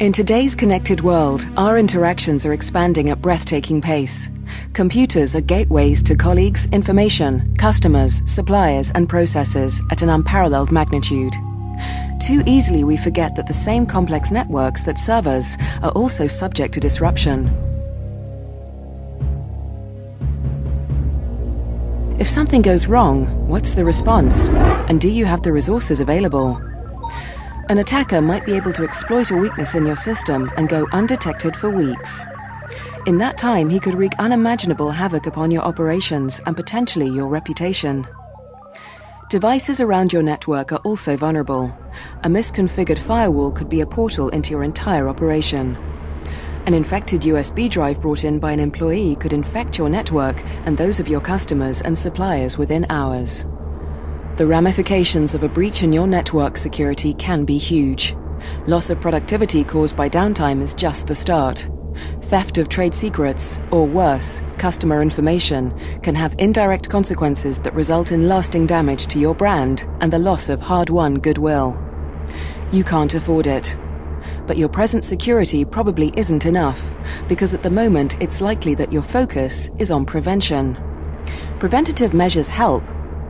In today's connected world, our interactions are expanding at breathtaking pace. Computers are gateways to colleagues, information, customers, suppliers, and processes at an unparalleled magnitude. Too easily we forget that the same complex networks that serve us are also subject to disruption. If something goes wrong, what's the response? And do you have the resources available? An attacker might be able to exploit a weakness in your system and go undetected for weeks. In that time, he could wreak unimaginable havoc upon your operations and potentially your reputation. Devices around your network are also vulnerable. A misconfigured firewall could be a portal into your entire operation. An infected USB drive brought in by an employee could infect your network and those of your customers and suppliers within hours. The ramifications of a breach in your network security can be huge. Loss of productivity caused by downtime is just the start. Theft of trade secrets, or worse, customer information, can have indirect consequences that result in lasting damage to your brand and the loss of hard won goodwill. You can't afford it. But your present security probably isn't enough, because at the moment it's likely that your focus is on prevention. Preventative measures help,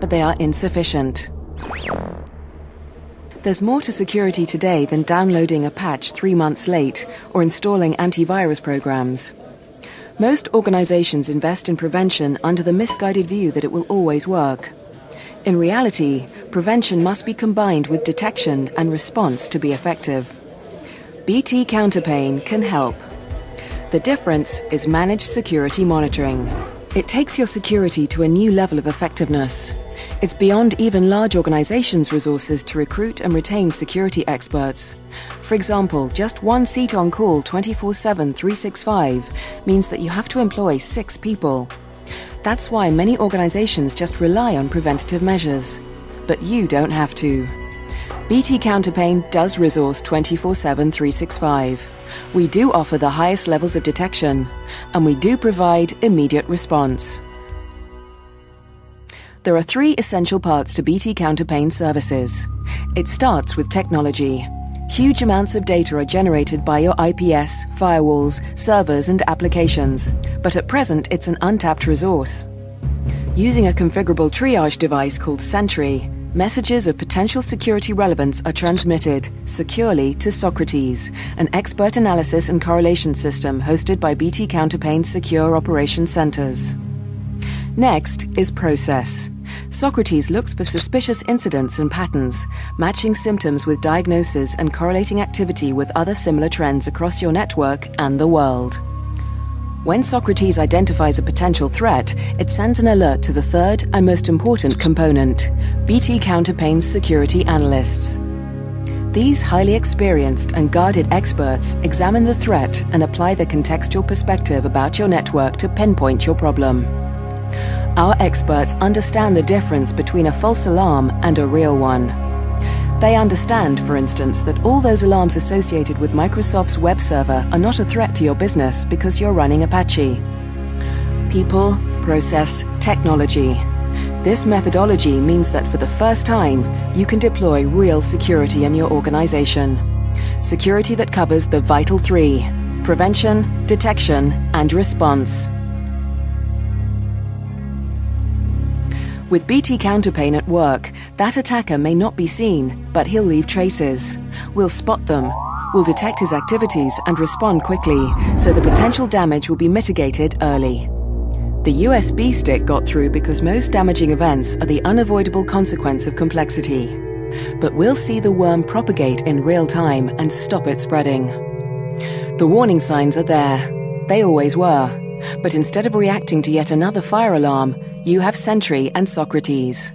but they are insufficient. There's more to security today than downloading a patch three months late or installing antivirus programs. Most organizations invest in prevention under the misguided view that it will always work. In reality, prevention must be combined with detection and response to be effective. BT Counterpane can help. The difference is managed security monitoring. It takes your security to a new level of effectiveness. It's beyond even large organizations' resources to recruit and retain security experts. For example, just one seat on call 24 7 365 means that you have to employ six people. That's why many organizations just rely on preventative measures. But you don't have to. BT Counterpane does resource 24 7 365. We do offer the highest levels of detection, and we do provide immediate response. There are three essential parts to BT Counterpane services. It starts with technology. Huge amounts of data are generated by your IPS, firewalls, servers, and applications, but at present it's an untapped resource. Using a configurable triage device called Sentry, messages of potential security relevance are transmitted securely to Socrates, an expert analysis and correlation system hosted by BT Counterpane's secure operation centers. Next is process. Socrates looks for suspicious incidents and patterns, matching symptoms with diagnosis and correlating activity with other similar trends across your network and the world. When Socrates identifies a potential threat, it sends an alert to the third and most important component BT Counterpane's security analysts. These highly experienced and guarded experts examine the threat and apply their contextual perspective about your network to pinpoint your problem. Our experts understand the difference between a false alarm and a real one. They understand, for instance, that all those alarms associated with Microsoft's web server are not a threat to your business because you're running Apache. People, process, technology. This methodology means that for the first time, you can deploy real security in your organization. Security that covers the vital three prevention, detection, and response. With BT Counterpane at work, that attacker may not be seen, but he'll leave traces. We'll spot them. We'll detect his activities and respond quickly, so the potential damage will be mitigated early. The USB stick got through because most damaging events are the unavoidable consequence of complexity. But we'll see the worm propagate in real time and stop it spreading. The warning signs are there. They always were. But instead of reacting to yet another fire alarm, you have Sentry and Socrates.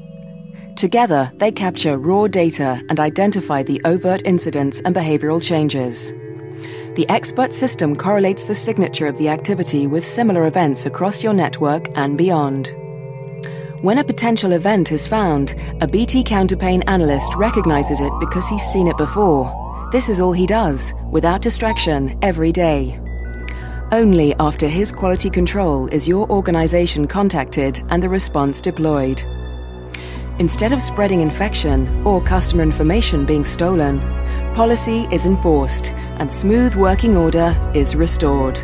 Together, they capture raw data and identify the overt incidents and behavioral changes. The expert system correlates the signature of the activity with similar events across your network and beyond. When a potential event is found, a BT Counterpane analyst recognizes it because he's seen it before. This is all he does, without distraction, every day. Only after his quality control is your organization contacted and the response deployed. Instead of spreading infection or customer information being stolen, policy is enforced and smooth working order is restored.